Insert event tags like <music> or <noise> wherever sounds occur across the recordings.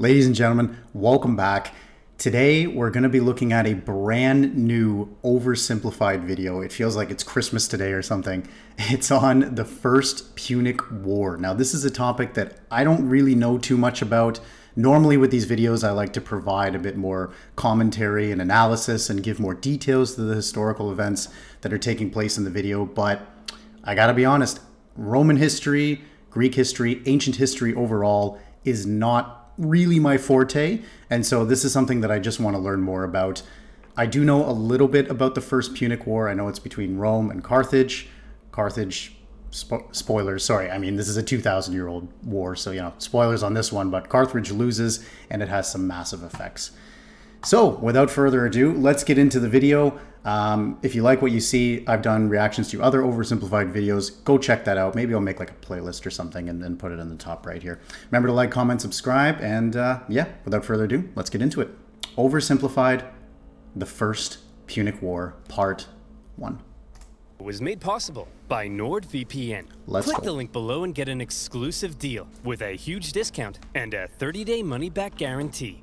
Ladies and gentlemen, welcome back. Today we're going to be looking at a brand new oversimplified video. It feels like it's Christmas today or something. <laughs> It's on the First Punic War. Now this is a topic that I don't really know too much about. Normally with these videos I like to provide a bit more commentary and analysis and give more details to the historical events that are taking place in the video, but I gotta be honest, Roman history, Greek history, ancient history overall is not really my forte. And so this is something that I just want to learn more about. I do know a little bit about the First Punic War. I know it's between Rome and Carthage. Carthage, spo- spoilers, sorry, I mean, this is a 2,000 year old war. So, you know, spoilers on this one, but Carthage loses and it has some massive effects. So, without further ado, let's get into the video. Um, if you like what you see, I've done reactions to other oversimplified videos. Go check that out. Maybe I'll make like a playlist or something and then put it in the top right here. Remember to like, comment, subscribe, and uh, yeah, without further ado, let's get into it. Oversimplified, the First Punic War, Part 1 was made possible by NordVPN. Let's Click go. the link below and get an exclusive deal with a huge discount and a 30-day money-back guarantee.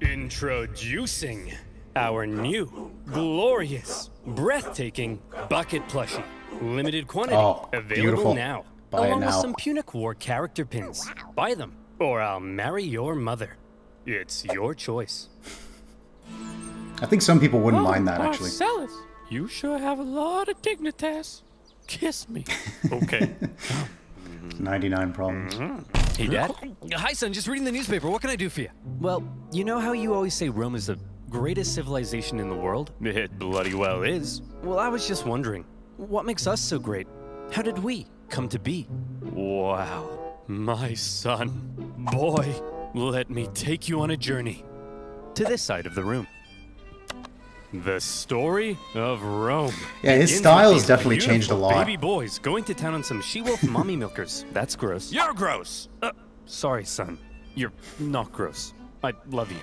Introducing our new, glorious, breathtaking bucket plushie. Limited quantity, Oh, available beautiful. now. Buy it along with some Punic War character pins. Buy them, or I'll marry your mother. It's your choice. I think some people wouldn't Oh, mind that actually. Marcellus, you sure have a lot of dignitas. Kiss me. <laughs> Okay. <laughs> 99 problems. Mm-hmm. Hey, Dad. Hi, son. Just reading the newspaper. What can I do for you? Well, you know how you always say Rome is the greatest civilization in the world? It bloody well is. Well, I was just wondering, what makes us so great? How did we come to be? Wow. My son. Boy, let me take you on a journey. To this side of the room. The story of Rome. Yeah, his begins style has definitely changed a lot. Baby boys going to town on some she-wolf <laughs> mommy milkers. That's gross. You're gross. Uh, sorry, son. You're not gross. I love you.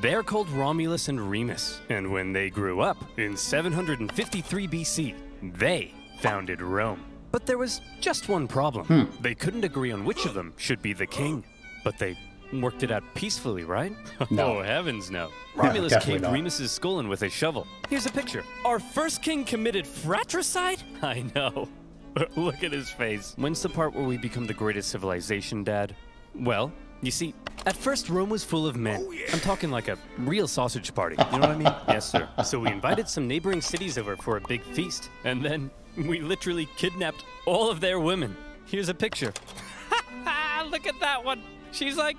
They're called Romulus and Remus, and when they grew up in 753 BC, they founded Rome. But there was just one problem. Hmm. They couldn't agree on which of them should be the king. But they worked it out peacefully, right? <laughs> No. Oh, heavens no. Romulus definitely caved. Remus's skull in with a shovel. Here's a picture. Our first king committed fratricide? <laughs> I know. <laughs> Look at his face. When's the part where we become the greatest civilization, Dad? Well, you see, at first Rome was full of men. I'm talking like a real sausage party. You know what I mean? <laughs> yes, sir. So we invited some neighboring cities over for a big feast. And then we literally kidnapped all of their women. Here's a picture. <laughs> Look at that one. She's like,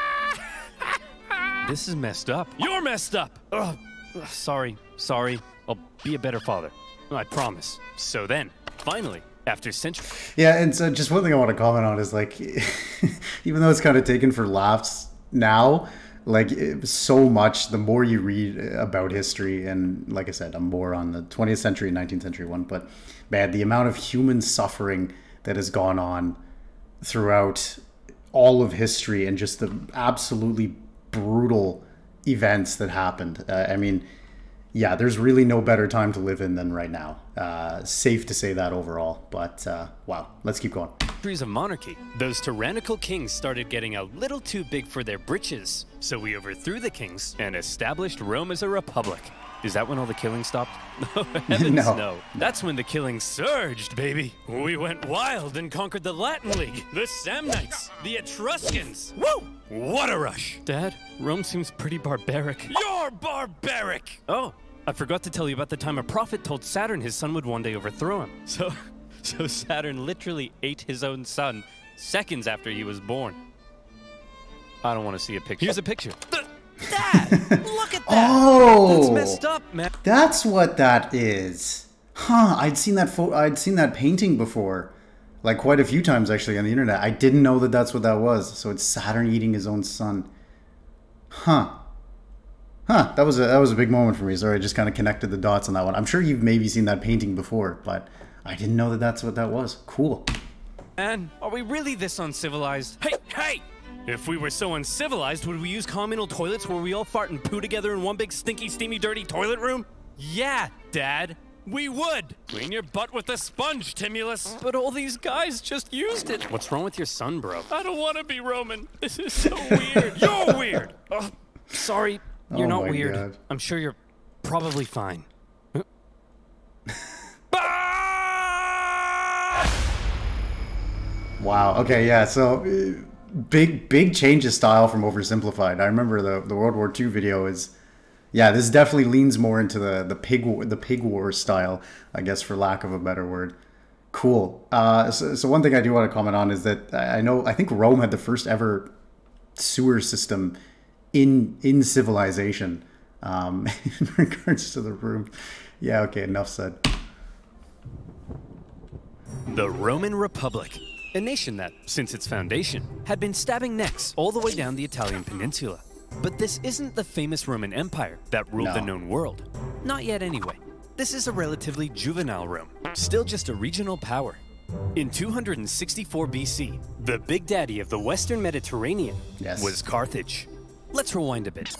<laughs> this is messed up. You're messed up. Ugh. Ugh, Sorry, sorry. I'll be a better father. I promise. So then, finally, after centuries. Yeah, and so just one thing I want to comment on is like, <laughs> even though it's kind of taken for laughs now, like so much, the more you read about history, and like I said, I'm more on the 20th century and 19th century one, but man, the amount of human suffering that has gone on throughout all of history and just the absolutely brutal events that happened. Uh, I mean, yeah, there's really no better time to live in than right now. Uh, safe to say that overall. But uh, wow, let's keep going. centuries of monarchy, those tyrannical kings started getting a little too big for their britches. So we overthrew the kings and established Rome as a republic. Is that when all the killing stopped? Oh, <laughs> <laughs> heavens No. no. That's when the killing surged, baby. We went wild and conquered the Latin League, the Samnites, the Etruscans. Woo! What a rush! Dad, Rome seems pretty barbaric. You're barbaric! Oh, I forgot to tell you about the time a prophet told Saturn his son would one day overthrow him. So, <laughs> so Saturn literally ate his own son seconds after he was born. I don't want to see a picture. Here's a picture. Dad, <laughs> look at that. Oh, That's messed up, man. That's what that is. Huh? I'd seen that. Fo- I'd seen that painting before, like quite a few times actually on the internet. I didn't know that that's what that was. So it's Saturn eating his own son. Huh. Huh. That was a that was a big moment for me. Sorry, I just kind of connected the dots on that one. I'm sure you've maybe seen that painting before, but I didn't know that that's what that was. Cool. Man, are we really this uncivilized? Hey, hey! If we were so uncivilized, would we use communal toilets where we all fart and poo together in one big stinky, steamy, dirty toilet room? Yeah, Dad. We would! Clean your butt with a sponge, Timulus! But all these guys just used it. What's wrong with your son, bro? I don't want to be Roman. This is so weird. You're weird! Ugh, <laughs> sorry, you're Oh not weird. God. I'm sure you're probably fine. <laughs> Wow. Okay. Yeah. So uh, big, big change of style from oversimplified. I remember the the World War II video is, yeah, this definitely leans more into the the pig war, the pig war style, I guess, for lack of a better word. Cool. Uh, so, so one thing I do want to comment on is that I know I think Rome had the first ever sewer system in in civilization. Um, <laughs> in regards to the room. Yeah. Okay. Enough said. The Roman Republic. A nation that, since its foundation, had been stabbing necks all the way down the Italian peninsula. But this isn't the famous Roman Empire that ruled the known world. Not yet, anyway. This is a relatively juvenile Rome, still just a regional power. In 264 BC, the big daddy of the Western Mediterranean Yes. was Carthage. Let's rewind a bit.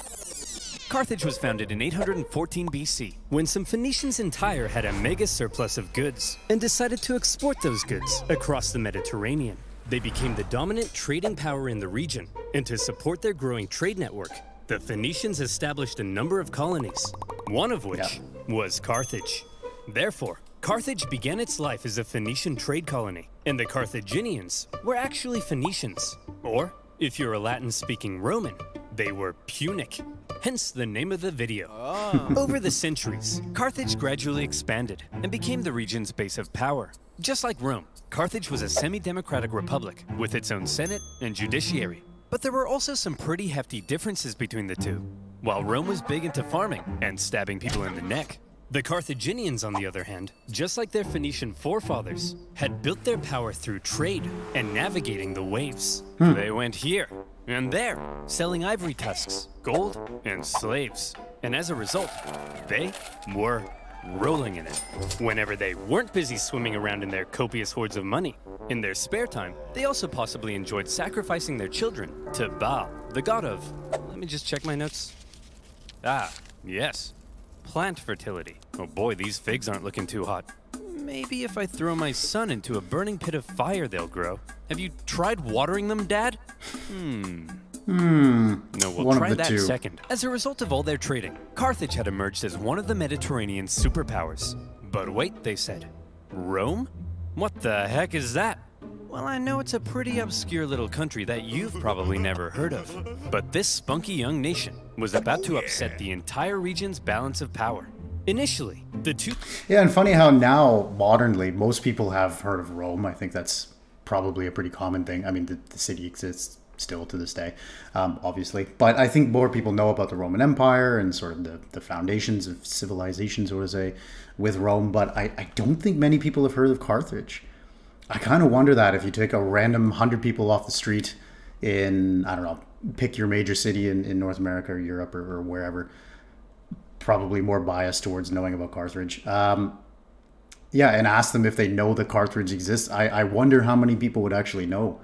Carthage was founded in 814 BC when some Phoenicians in Tyre had a mega surplus of goods and decided to export those goods across the Mediterranean. They became the dominant trading power in the region, and to support their growing trade network, the Phoenicians established a number of colonies, one of which was Carthage. Therefore, Carthage began its life as a Phoenician trade colony, and the Carthaginians were actually Phoenicians. Or, if you're a Latin speaking Roman, they were Punic, hence the name of the video. Ah. Over the centuries, Carthage gradually expanded and became the region's base of power. Just like Rome, Carthage was a semi democratic republic with its own senate and judiciary. But there were also some pretty hefty differences between the two. While Rome was big into farming and stabbing people in the neck, the Carthaginians, on the other hand, just like their Phoenician forefathers, had built their power through trade and navigating the waves. Hmm. They went here and there, selling ivory tusks, gold, and slaves. And as a result, they were rolling in it. Whenever they weren't busy swimming around in their copious hoards of money, in their spare time, they also possibly enjoyed sacrificing their children to Baal, the god of. Let me just check my notes. Ah, yes. Plant fertility. Oh boy, these figs aren't looking too hot. Maybe if I throw my son into a burning pit of fire, they'll grow. Have you tried watering them, Dad? Hmm. Hmm. No, we'll One of try the that two. second. As a result of all their trading, Carthage had emerged as one of the Mediterranean's superpowers. But wait, they said. Rome? What the heck is that? Well, I know it's a pretty obscure little country that you've probably never heard of. But this spunky young nation was about to upset the entire region's balance of power. Initially, the two Yeah, and funny how now modernly most people have heard of Rome. I think that's probably a pretty common thing. I mean, the, the city exists still to this day, um, obviously, but I think more people know about the Roman Empire and sort of the, the foundations of civilization, so to say, with Rome. But I, I don't think many people have heard of Carthage. I kind of wonder that if you take a random hundred people off the street in I don't know, pick your major city in, in North America or Europe or, or wherever, probably more biased towards knowing about Carthage. Um, yeah, and ask them if they know that Carthage exists. I, I wonder how many people would actually know,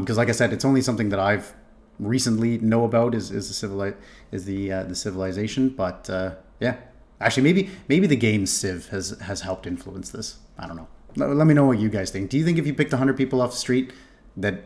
because like I said, it's only something that I've recently know about is is the civili- is the uh, the civilization. But uh, yeah, actually, maybe maybe the game Civ has has helped influence this. I don't know. Let, let me know what you guys think. Do you think if you picked hundred people off the street, that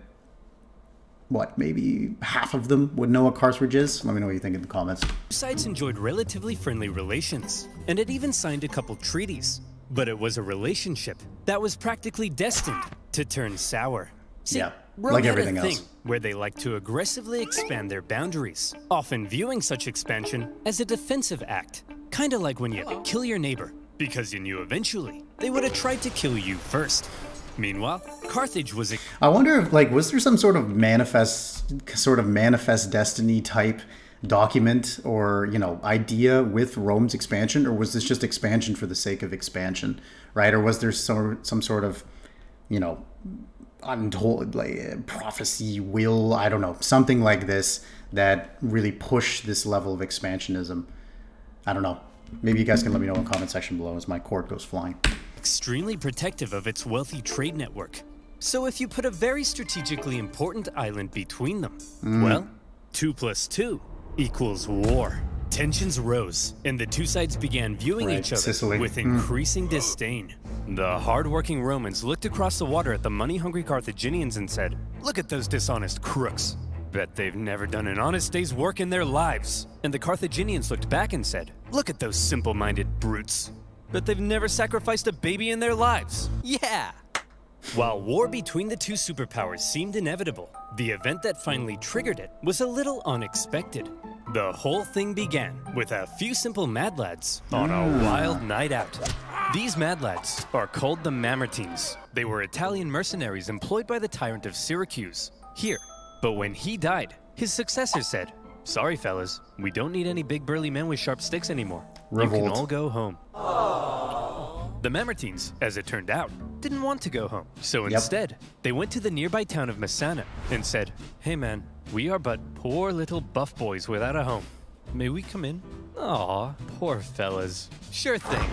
what maybe half of them would know what Carthage is? Let me know what you think in the comments. sides enjoyed relatively friendly relations, and it even signed a couple treaties. But it was a relationship that was practically destined to turn sour. See, Yeah, Rome like everything a thing else. where they like to aggressively expand their boundaries, often viewing such expansion as a defensive act, kind of like when you kill your neighbor, because you knew eventually they would have tried to kill you first. Meanwhile, Carthage was a I wonder if like was there some sort of manifest sort of manifest destiny type document or you know idea with Rome's expansion or was this just expansion for the sake of expansion right or was there some some sort of you know untold like uh, prophecy will I don't know something like this that really push this level of expansionism I don't know maybe you guys can let me know in the comment section below as my cord goes flying extremely protective of its wealthy trade network. So if you put a very strategically important island between them, well, 2 plus 2 equals war. Tensions rose, and the two sides began viewing Right, each other Sicily. with hmm. increasing disdain. The hard-working Romans looked across the water at the money-hungry Carthaginians and said, Look at those dishonest crooks. Bet they've never done an honest day's work in their lives. And the Carthaginians looked back and said, Look at those simple-minded brutes. Bet they've never sacrificed a baby in their lives. Yeah! While war between the two superpowers seemed inevitable, the event that finally triggered it was a little unexpected. The whole thing began with a few simple mad lads oh, on a wild night out. These mad lads are called the Mamertines. They were Italian mercenaries employed by the tyrant of Syracuse, here. But when he died, his successor said, Sorry, fellas, we don't need any big burly men with sharp sticks anymore. You can all go home. The Mamertines, as it turned out, didn't want to go home. So instead, they went to the nearby town of Messana and said, Hey man, we are but poor little buff boys without a home. May we come in? Aw, poor fellas. Sure thing.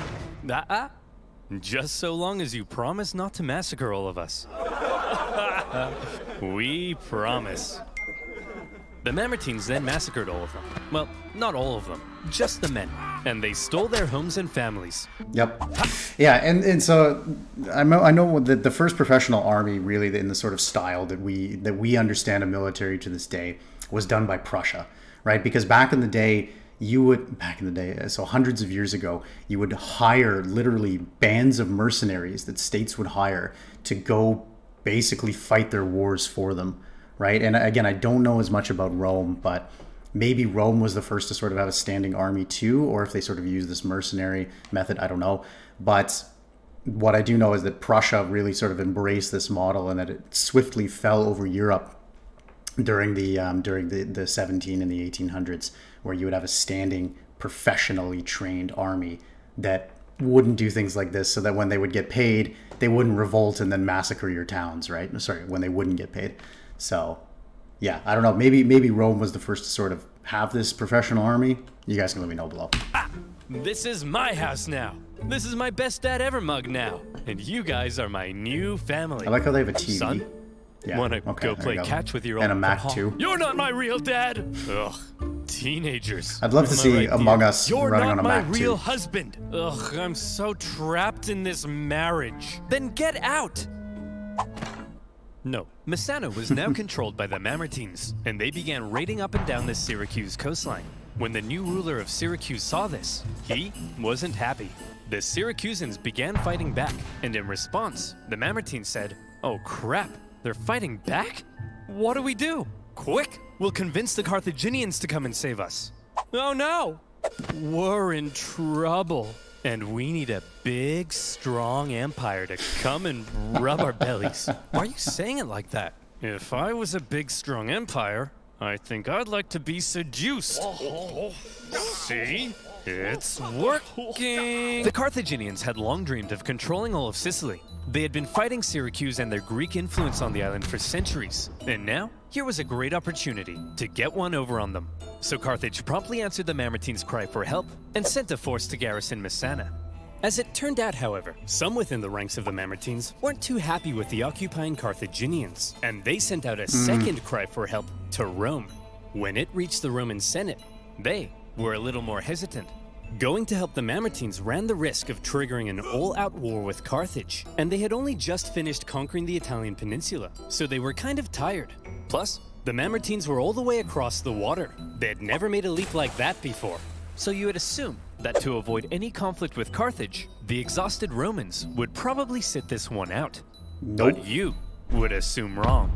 Ah, Just so long as you promise not to massacre all of us. we promise. The Mamertines then massacred all of them. Well, not all of them, just the men. And they stole their homes and families. Yep. Yeah, and, and so I know I know that the first professional army, really in the sort of style that we that we understand a military to this day, was done by Prussia, right? Because back in the day, you would back in the day, so hundreds of years ago, you would hire literally bands of mercenaries that states would hire to go basically fight their wars for them, right? And again, I don't know as much about Rome, but maybe Rome was the first to sort of have a standing army too, or if they sort of used this mercenary method, I don't know. But what I do know is that Prussia really sort of embraced this model and that it swiftly fell over Europe during the um, during the, the 17 and the 1800s, where you would have a standing, professionally trained army that wouldn't do things like this, so that when they would get paid, they wouldn't revolt and then massacre your towns, right? Sorry, when they wouldn't get paid. So, yeah, I don't know. Maybe maybe Rome was the first to sort of have this professional army. You guys can let me know below. This is my house now. This is my best dad ever mug now. And you guys are my new family. I like how they have a TV. Son? Yeah, Wanna okay, go play you catch with your and a old Mac too. You're not my real dad. Ugh, teenagers. I'd love to Am see right, Among dear? Us You're running not on a my real too. husband. Ugh, I'm so trapped in this marriage. Then get out. No, Messana was now <laughs> controlled by the Mamertines, and they began raiding up and down the Syracuse coastline. When the new ruler of Syracuse saw this, he wasn't happy. The Syracusans began fighting back, and in response, the Mamertines said, Oh crap, they're fighting back? What do we do? Quick, we'll convince the Carthaginians to come and save us. Oh no! We're in trouble. And we need a big, strong empire to come and rub our bellies. <laughs> Why are you saying it like that? If I was a big, strong empire, I think I'd like to be seduced. Oh. See? It's working! The Carthaginians had long dreamed of controlling all of Sicily. They had been fighting Syracuse and their Greek influence on the island for centuries. And now, here was a great opportunity to get one over on them. So Carthage promptly answered the Mamertines' cry for help and sent a force to garrison Messana. As it turned out, however, some within the ranks of the Mamertines weren't too happy with the occupying Carthaginians, and they sent out a hmm. second cry for help to Rome. When it reached the Roman Senate, they were a little more hesitant. Going to help the Mamertines ran the risk of triggering an all-out war with Carthage, and they had only just finished conquering the Italian peninsula, so they were kind of tired. Plus, the Mamertines were all the way across the water. They had never made a leap like that before. So you would assume that to avoid any conflict with Carthage, the exhausted Romans would probably sit this one out. Nope. But you would assume wrong.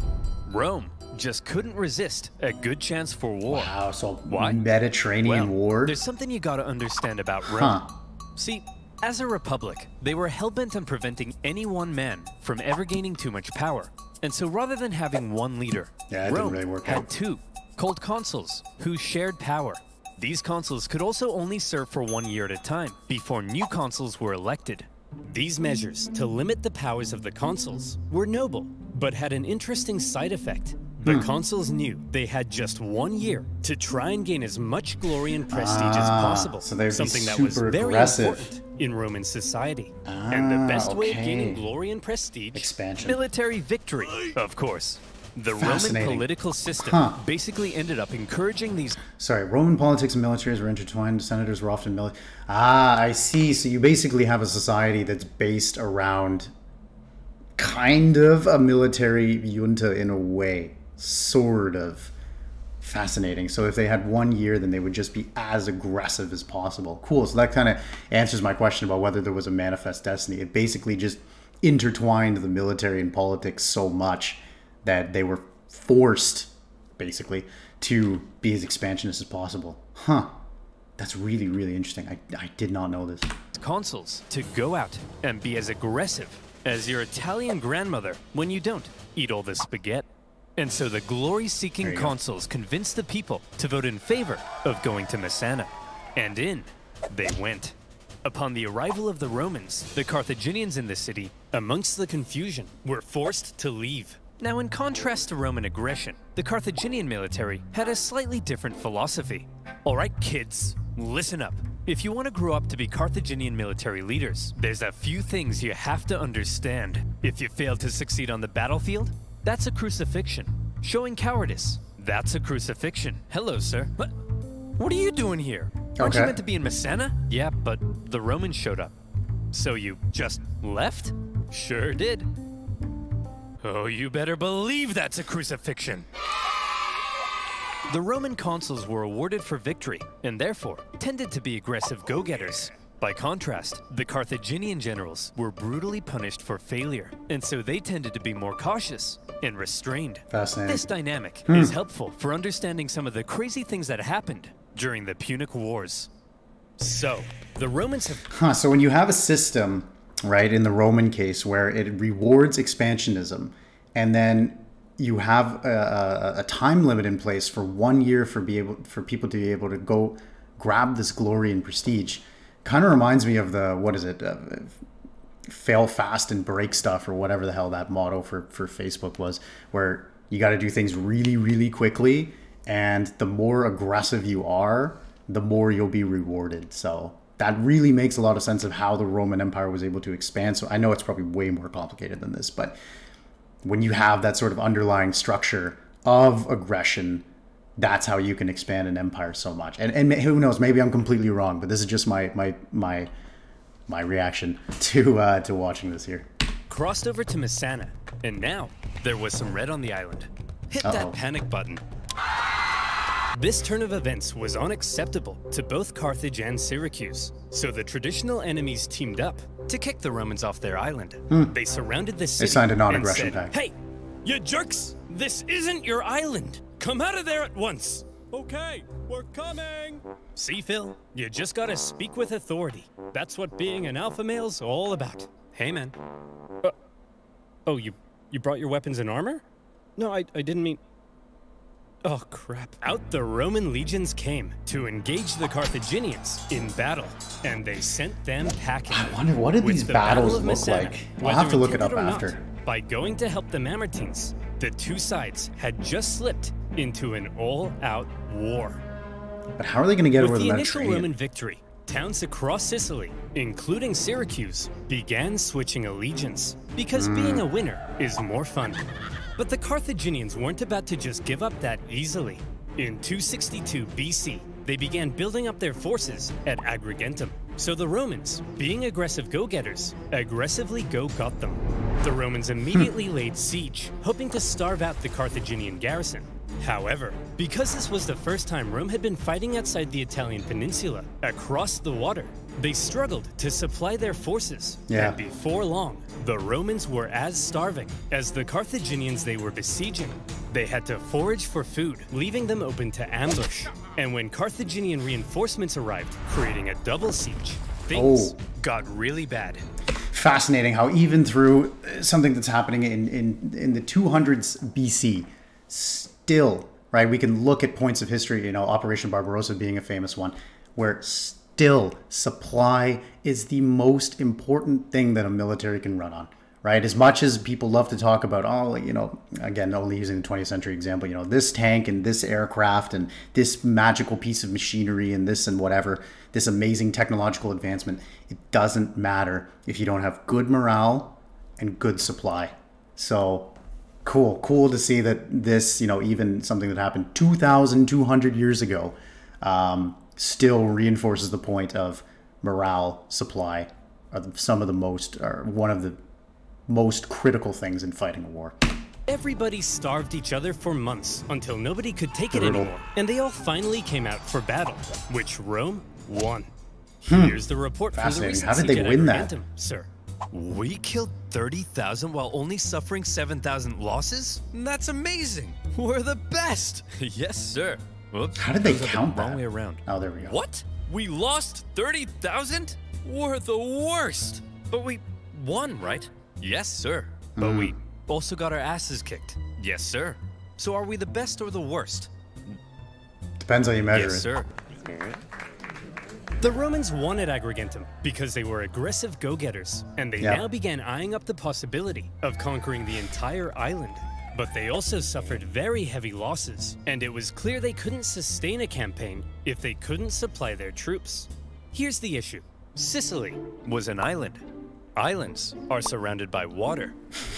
Rome just couldn't resist a good chance for war. Wow, so Why? Mediterranean Well, war. There's something you gotta understand about Rome. Huh. See, as a republic, they were hell-bent on preventing any one man from ever gaining too much power. And so rather than having one leader, Yeah, Rome really work had out. two, called consuls, who shared power. These consuls could also only serve for one year at a time, before new consuls were elected. These measures, to limit the powers of the consuls, were noble, but had an interesting side effect. The Hmm. consuls knew they had just one year to try and gain as much glory and prestige as Ah, possible. so something that was very aggressive. important in Roman society. and the Ah, best way of gaining glory and prestige Expansion. military victory, of course. The Roman political system Huh. basically ended up encouraging these Sorry, Roman politics and militaries were intertwined. Senators were often military. Ah, I see. So you basically have a society that's based around kind of a military junta in a way, sort of. Fascinating. So if they had one year, then they would just be as aggressive as possible. Cool. So that kind of answers my question about whether there was a manifest destiny. It basically just intertwined the military and politics so much that they were forced, basically, to be as expansionist as possible. Huh. That's really, really interesting. I, I did not know this. consuls to go out and be as aggressive as your Italian grandmother when you don't eat all the spaghetti. And so the glory seeking you go. consuls convinced the people to vote in favor of going to Messana. And in they went. Upon the arrival of the Romans, the Carthaginians in the city, amongst the confusion, were forced to leave. Now, in contrast to Roman aggression, the Carthaginian military had a slightly different philosophy. All right, kids, listen up. If you want to grow up to be Carthaginian military leaders, there's a few things you have to understand. If you fail to succeed on the battlefield, that's a crucifixion. Showing cowardice, that's a crucifixion. Hello, sir. What? What are you doing here? Aren't you meant to be in Messana? Yeah, but the Romans showed up. So you just left? Sure did. Oh, you better believe that's a crucifixion. The Roman consuls were awarded for victory, and therefore tended to be aggressive go getters. By contrast, the Carthaginian generals were brutally punished for failure, and so they tended to be more cautious and restrained. Fascinating. This dynamic hmm. is helpful for understanding some of the crazy things that happened during the Punic Wars. So, the Romans have Huh, so when you have a system, right, in the Roman case where it rewards expansionism, and then you have a, a, time limit in place for one year for be able for people to be able to go grab this glory and prestige, kind of reminds me of the what is it, uh, fail fast and break stuff or whatever the hell that motto for for Facebook was, where you got to do things really really quickly, and the more aggressive you are, the more you'll be rewarded. So that really makes a lot of sense of how the Roman Empire was able to expand. So I know it's probably way more complicated than this, but when you have that sort of underlying structure of aggression, that's how you can expand an empire so much. And and who knows, maybe I'm completely wrong, but this is just my my my my reaction <laughs> to uh, to watching this here. crossed over to Messana, and now there was some red on the island. Hit Uh-oh. that panic button. This turn of events was unacceptable to both Carthage and Syracuse, so the traditional enemies teamed up to kick the Romans off their island. They surrounded the city They signed a non-aggression said, pact. Hey, you jerks! This isn't your island! Come out of there at once! Okay, we're coming. See, Phil, you just gotta speak with authority. That's what being an alpha male's all about. Hey, man. Uh, oh, you you brought your weapons and armor? No, I, I didn't mean. Oh, crap. Out the Roman legions came to engage the Carthaginians in battle, and they sent them packing. I wonder what did these the battles of look like. I'll whether have to look it up not, after. By going to help the Mamertines, the two sides had just slipped into an all-out war. But how are they going to get over With the the initial Roman victory, towns across Sicily, including Syracuse, began switching allegiance because Hmm. being a winner is more fun. But the Carthaginians weren't about to just give up that easily. In 262 BC, they began building up their forces at Agrigentum. So the Romans, being aggressive go-getters, aggressively go-got them. The Romans hmm. immediately laid siege, hoping to starve out the Carthaginian garrison. However, because this was the first time Rome had been fighting outside the Italian peninsula, across the water, they struggled to supply their forces. Yeah. And before long, the Romans were as starving as the Carthaginians they were besieging. They had to forage for food, leaving them open to ambush. And when Carthaginian reinforcements arrived, creating a double siege, things Oh. got really bad. fascinating how even through uh, something that's happening in, in, in the 200s BC, still, right, we can look at points of history, you know, Operation Barbarossa being a famous one, where still supply is the most important thing that a military can run on. Right, as much as people love to talk about, oh, you know, again, only using the 20th century example, you know, this tank and this aircraft and this magical piece of machinery and this and whatever, this amazing technological advancement, it doesn't matter if you don't have good morale and good supply. So cool. Cool to see that this, you know, even something that happened 2,200 years ago, um, still reinforces the point of morale, supply, are some of the most, are one of the most critical things in fighting a war. Everybody starved each other for months until nobody could take it anymore. And they all finally came out for battle, which Rome won. Hmm. Here's the report from the Fascinating. recent How did they Siege win that? Agrigentum, sir. We killed 30,000 while only suffering 7,000 losses? That's amazing! We're the best! <laughs> yes, sir. Whoops. How did they Those are the count Wrong that? way around. Oh, there we go. What? We lost 30,000? We're the worst! But we won, right? Yes, sir. But we hmm. also got our asses kicked. Yes, sir. So are we the best or the worst? Depends how you measure Yes, it. sir. The Romans won at Agrigentum because they were aggressive go-getters, and they Yeah. now began eyeing up the possibility of conquering the entire island. But they also suffered very heavy losses, and it was clear they couldn't sustain a campaign if they couldn't supply their troops. Here's the issue. Sicily was an island. Islands are surrounded by water.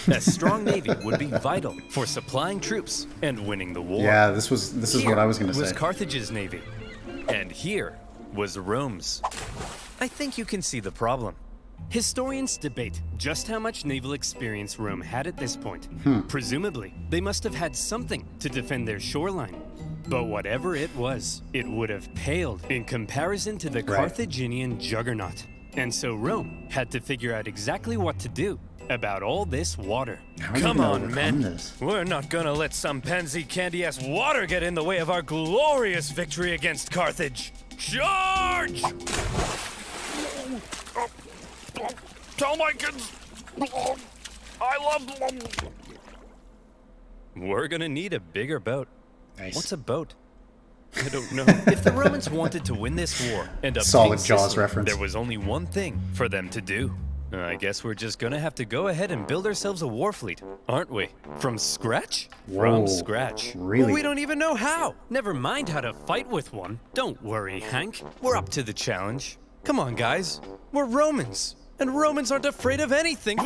A strong <laughs> navy would be vital for supplying troops and winning the war. Yeah, this was this is Here what I was going to say. was. Carthage's navy, and here was Rome's. I think you can see the problem. Historians debate just how much naval experience Rome had at this point. Hmm. Presumably, they must have had something to defend their shoreline. But whatever it was, it would have paled in comparison to the Right. Carthaginian juggernaut. And so Rome had to figure out exactly what to do about all this water. How are they Come on, men. This? We're not gonna let some pansy candy ass water get in the way of our glorious victory against Carthage. Charge! Tell my kids I love them. We're gonna need a bigger boat. Nice. What's a boat? <laughs> I don't know. if the Romans wanted to win this war and obtain Solid Jaws Sicily, reference. there was only one thing for them to do. Uh, I guess we're just gonna have to go ahead and build ourselves a war fleet, aren't we? From scratch? Whoa, From scratch. really? Well, we don't even know how. Never mind how to fight with one. Don't worry, Hank. We're up to the challenge. Come on, guys. We're Romans, and Romans aren't afraid of anything.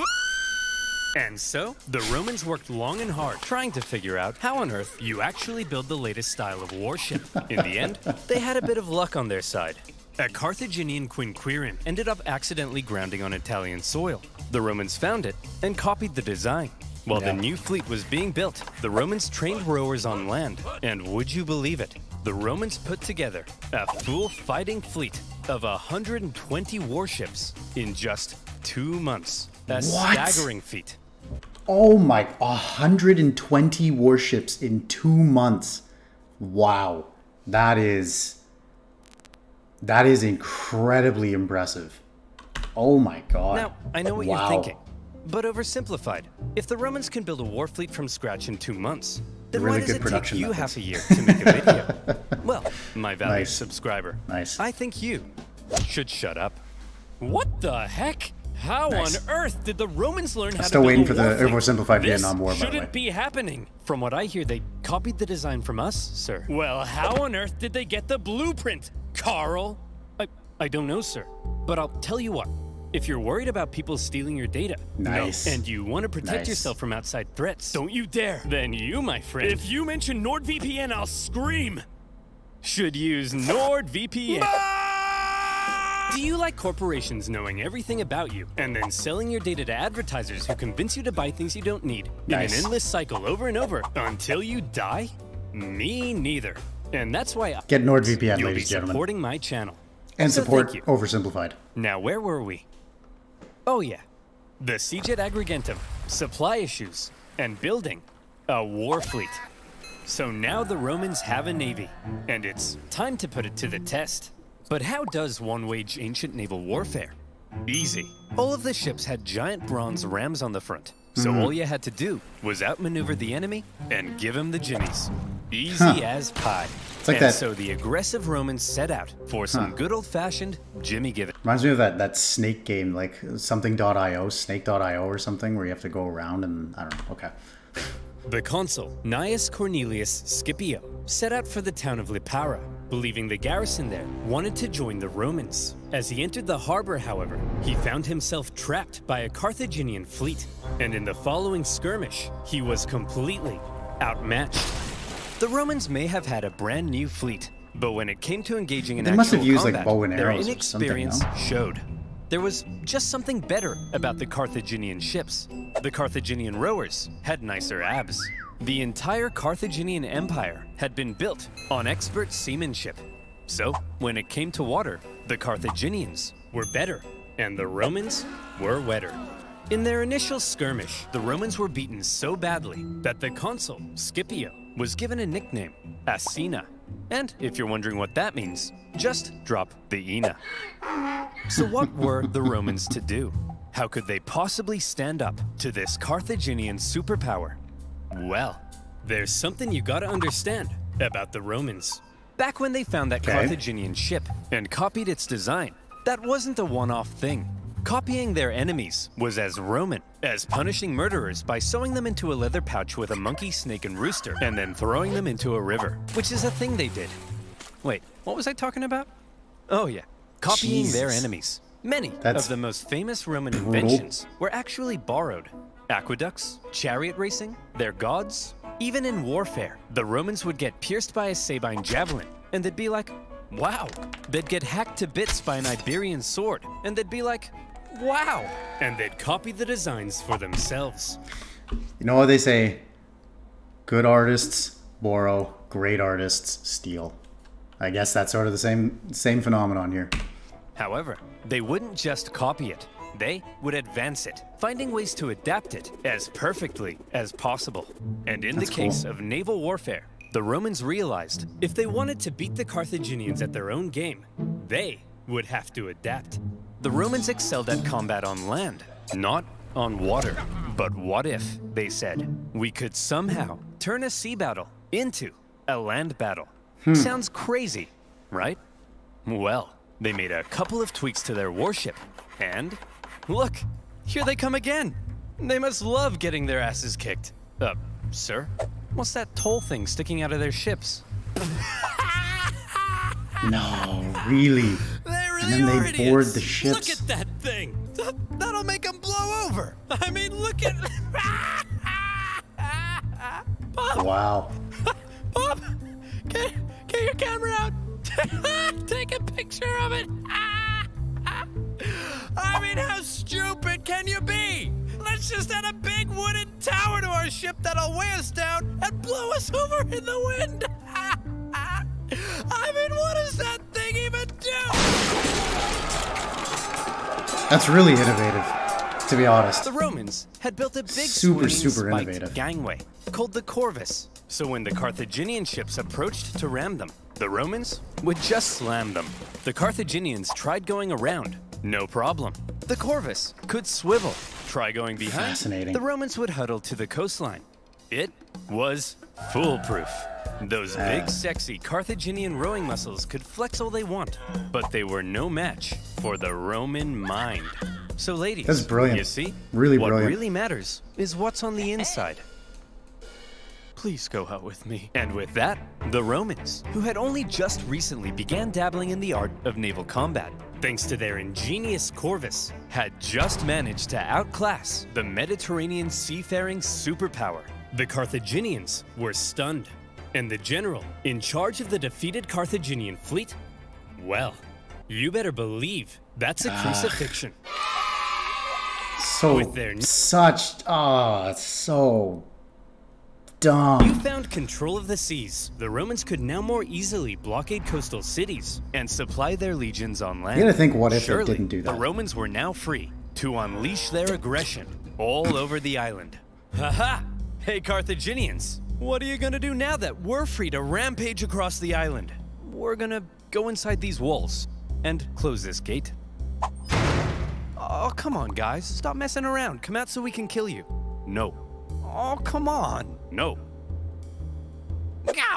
And so, the Romans worked long and hard trying to figure out how on earth you actually build the latest style of warship. In the end, they had a bit of luck on their side. a Carthaginian quinquereme ended up accidentally grounding on Italian soil. The Romans found it and copied the design. While Yeah. the new fleet was being built, the Romans trained rowers on land. And would you believe it? The Romans put together a full fighting fleet of 120 warships in just two months. A What? staggering feat. Oh my, 120 warships in two months. Wow. That is, that is incredibly impressive. Oh my god. Now, I know what Wow. you're thinking, but oversimplified. If the Romans can build a war fleet from scratch in two months, then Really why does good it take production you methods. half a year to make a video? <laughs> well, my valued Nice. subscriber, Nice. I think you should shut up. What the heck? How Nice. on earth did the Romans learn how to build waiting for the war fleet? oversimplified this Vietnam War, by the shouldn't be happening. From what I hear, they copied the design from us, sir. Well, how on earth did they get the blueprint, Carl? I, I don't know, sir. But I'll tell you what. If you're worried about people stealing your data, no, Nice. and you want to protect Nice. yourself from outside threats, don't you dare. Then you, my friend, if you mention NordVPN, I'll scream. Should use NordVPN. Do you like corporations knowing everything about you and then selling your data to advertisers who convince you to buy things you don't need in Nice. an endless cycle over and over until you die? Me neither. And that's why I, Get NordVPN, you'll ladies and gentlemen. supporting my channel. And So support you. Oversimplified. Now, where were we? Oh, yeah. The siege at Agrigentum, supply issues, and building a war fleet. So now the Romans have a navy, and it's time to put it to the test. But how does one wage ancient naval warfare? Easy. All of the ships had giant bronze rams on the front, so mm-hmm. all you had to do was outmaneuver the enemy and give him the jimmies. Easy Huh. as pie. like and that- so the aggressive Romans set out for some good old-fashioned jimmy giving. Reminds me of that, that snake game, like something.io, snake.io or something, where you have to go around and I don't know. Okay. The consul, Gnaeus Cornelius Scipio, set out for the town of Lipara. Believing the garrison there wanted to join the Romans. As he entered the harbor, however, he found himself trapped by a Carthaginian fleet, and in the following skirmish, he was completely outmatched. The Romans may have had a brand new fleet, but when it came to engaging in They actual must have used, like, combat, bow and their arrows or inexperience no? showed. There was just something better about the Carthaginian ships. The Carthaginian rowers had nicer abs. The entire Carthaginian Empire had been built on expert seamanship. So, when it came to water, the Carthaginians were better, and the Romans were wetter. In their initial skirmish, the Romans were beaten so badly that the consul, Scipio, was given a nickname, Asina. And if you're wondering what that means, just drop the Ina. So, what were the Romans to do? How could they possibly stand up to this Carthaginian superpower? Well, there's something you gotta understand about the Romans. Back when they found that Okay. Carthaginian ship and copied its design, that wasn't a one off thing. Copying their enemies was as Roman as punishing murderers by sewing them into a leather pouch with a monkey, snake, and rooster, and then throwing them into a river, which is a thing they did. Wait, what was I talking about? Oh, yeah. Copying their enemies. Many That's of the most famous Roman inventions were actually borrowed. Aqueducts, chariot racing, their gods. Even in warfare, the Romans would get pierced by a Sabine javelin, and they'd be like, wow. They'd get hacked to bits by an Iberian sword, and they'd be like, wow. And they'd copy the designs for themselves. You know what they say? Good artists borrow, great artists steal. I guess that's sort of the same same phenomenon here. However, they wouldn't just copy it. They would advance it, finding ways to adapt it as perfectly as possible. And in That's the case cool. of naval warfare, the Romans realized if they wanted to beat the Carthaginians at their own game, they would have to adapt. The Romans excelled at combat on land, not on water. But what if, they said, we could somehow turn a sea battle into a land battle? Hmm. Sounds crazy, right? Well, they made a couple of tweaks to their warship, and look, here they come again. They must love getting their asses kicked. Uh, sir? What's that toll thing sticking out of their ships? <laughs> No, really. They really then they board the ships. Look at that thing. That, that'll make them blow over. I mean, look at. <laughs> Bob, Wow. <laughs> Bob, get, get your camera out. Take a picture of it. Just add a big wooden tower to our ship that'll weigh us down and blow us over in the wind. <laughs> I mean, what does that thing even do? That's really innovative, to be honest. The Romans had built a big Super, super innovative. gangway called the Corvus. So when the Carthaginian ships approached to ram them, the Romans would just slam them. The Carthaginians tried going around, no problem. The Corvus could swivel. Try going behind. Fascinating. The Romans would huddle to the coastline. It was foolproof. Those ah. big, sexy Carthaginian rowing muscles could flex all they want, but they were no match for the Roman mind. So, ladies, That's brilliant. You see, Really what brilliant. really matters is what's on the inside. Please go out with me. And with that, the Romans, who had only just recently began dabbling in the art of naval combat, thanks to their ingenious Corvus, had just managed to outclass the Mediterranean seafaring superpower. The Carthaginians were stunned, and the general in charge of the defeated Carthaginian fleet, well, you better believe that's a crucifixion. So With their- such ah, so You found control of the seas. The Romans could now more easily blockade coastal cities and supply their legions on land. You gotta think, what if they didn't do that. The? Romans were now free to unleash their aggression all over the island. Haha! Hey, Carthaginians, what are you gonna do now that we're free to rampage across the island? We're gonna go inside these walls and close this gate. Oh, come on, guys. Stop messing around. Come out so we can kill you. No. Oh, come on. No.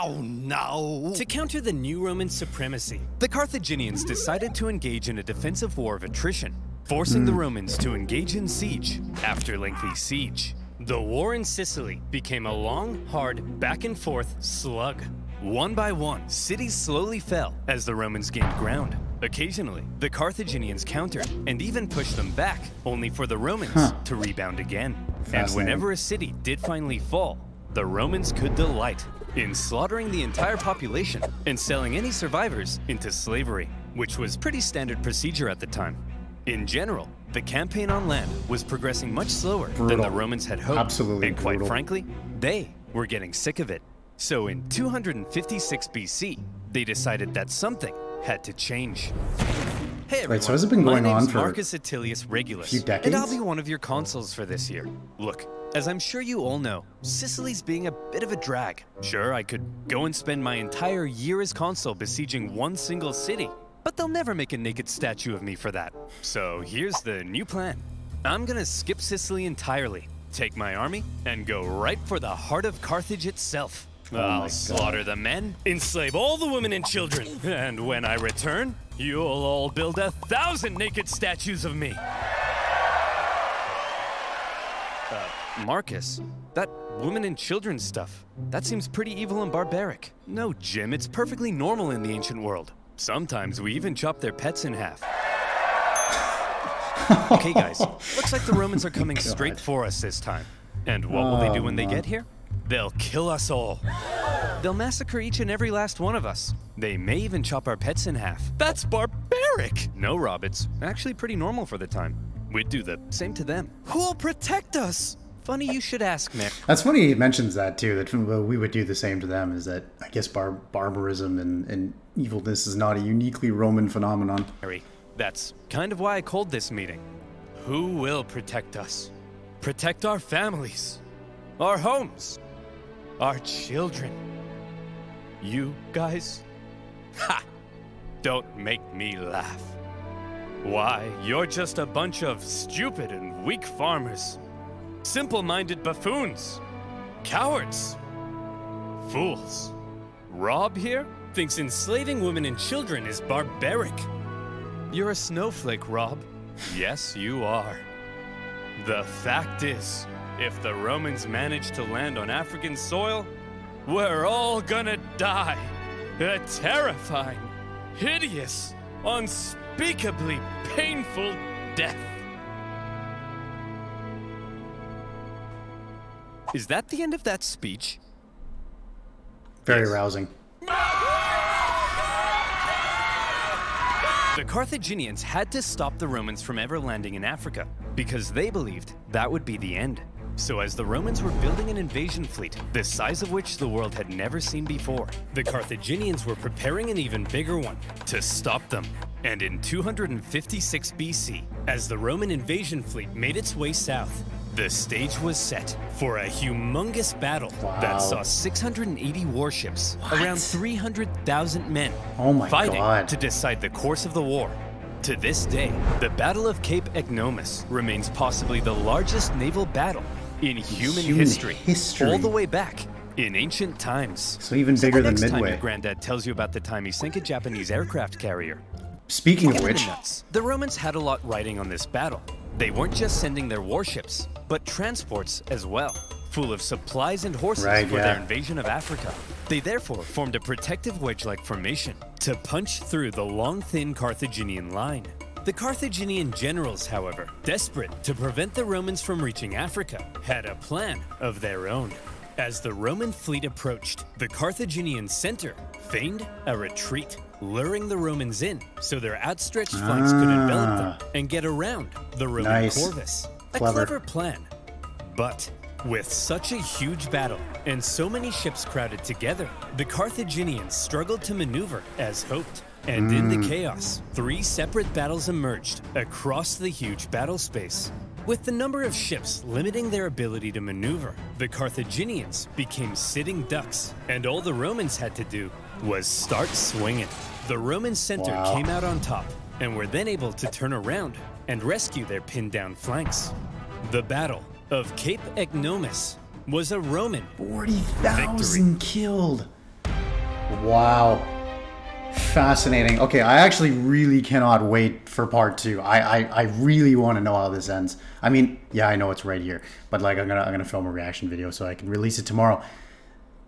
Oh, no. To counter the new Roman supremacy, the Carthaginians decided to engage in a defensive war of attrition, forcing the hmm. Romans to engage in siege after lengthy siege. The war in Sicily became a long, hard, back and forth slug. One by one, cities slowly fell as the Romans gained ground. Occasionally, the Carthaginians countered and even pushed them back, only for the Romans Huh. to rebound again. And whenever a city did finally fall, the Romans could delight in slaughtering the entire population and selling any survivors into slavery, which was pretty standard procedure at the time. In general, the campaign on land was progressing much slower than the Romans had hoped. Absolutely And quite brutal. frankly, they were getting sick of it. So in 256 BC, they decided that something had to change. Hey everyone, so has it been my going on for Marcus Attilius Regulus, few and I'll be one of your consuls for this year. Look, as I'm sure you all know, Sicily's being a bit of a drag. Sure, I could go and spend my entire year as consul besieging one single city, but they'll never make a naked statue of me for that. So here's the new plan. I'm gonna skip Sicily entirely, take my army, and go right for the heart of Carthage itself. Oh I'll God. slaughter the men, enslave all the women and children, and when I return, you'll all build a thousand naked statues of me. Uh, Marcus, that women and children stuff, that seems pretty evil and barbaric. No, Jim, it's perfectly normal in the ancient world. Sometimes we even chop their pets in half. <laughs> okay, guys, looks like the Romans are coming straight for us this time. And what will they do Oh, when they get here? They'll kill us all. They'll massacre each and every last one of us. They may even chop our pets in half. That's barbaric. No, Rob, it's actually pretty normal for the time. We'd do the same to them. Who'll protect us? Funny you should ask, Mick. That's funny he mentions that too, that we would do the same to them, is that I guess bar- barbarism and, and evilness is not a uniquely Roman phenomenon. Harry, that's kind of why I called this meeting. Who will protect us? Protect our families, our homes, our children. You guys? Ha! Don't make me laugh. Why, you're just a bunch of stupid and weak farmers. Simple minded buffoons. Cowards. Fools. Rob here thinks enslaving women and children is barbaric. You're a snowflake, Rob. Yes, you are. The fact is, if the Romans manage to land on African soil, we're all gonna die. A terrifying, hideous, unspeakably painful death. Is that the end of that speech? Very Yes. arousing. The Carthaginians had to stop the Romans from ever landing in Africa because they believed that would be the end. So, as the Romans were building an invasion fleet, the size of which the world had never seen before, the Carthaginians were preparing an even bigger one to stop them. And in 256 BC, as the Roman invasion fleet made its way south, the stage was set for a humongous battle Wow. that saw 680 warships, around 300,000 men, Oh my fighting God. to decide the course of the war. To this day, the Battle of Cape Ecnomus remains possibly the largest naval battle in human, Human history, history. all the way back in ancient times. So even So bigger the than next time your granddad tells you about the time he sank a Japanese aircraft carrier. Speaking of which, the. The Romans had a lot riding on this battle. They weren't just sending their warships, but transports as well, full of supplies and horses Right, for yeah. their invasion of Africa. They therefore formed a protective wedge-like formation to punch through the long, thin Carthaginian line. The Carthaginian generals, however, desperate to prevent the Romans from reaching Africa, had a plan of their own. As the Roman fleet approached, the Carthaginian center feigned a retreat, luring the Romans in so their outstretched flanks could envelop them ah. and get around the Roman Nice. corvus. A Clever. clever plan. But with such a huge battle and so many ships crowded together, the Carthaginians struggled to maneuver as hoped. And in the mm. chaos, three separate battles emerged across the huge battle space. With the number of ships limiting their ability to maneuver, the Carthaginians became sitting ducks, and all the Romans had to do was start swinging. The Roman center Wow. came out on top and were then able to turn around and rescue their pinned down flanks. The Battle of Cape Ecnomus was a Roman 40,000 killed. Wow. Fascinating. Okay, I actually really cannot wait for part two. I, I, I really want to know how this ends. I mean, yeah, I know it's right here, but like I'm gonna I'm gonna film a reaction video so I can release it tomorrow.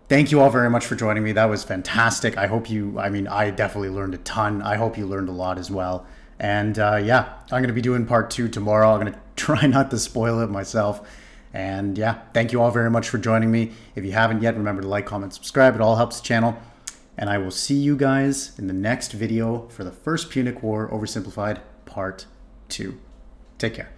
thank you all very much for joining me. That was fantastic. I hope you, I mean, I definitely learned a ton. I hope you learned a lot as well. And uh, yeah, I'm to be doing part two tomorrow. I'm to <laughs> try not to spoil it myself. And yeah, thank you all very much for joining me. If you haven't yet, remember to like, comment, subscribe. It all helps the channel. And I will see you guys in the next video for the first Punic War Oversimplified Part 2. Take care.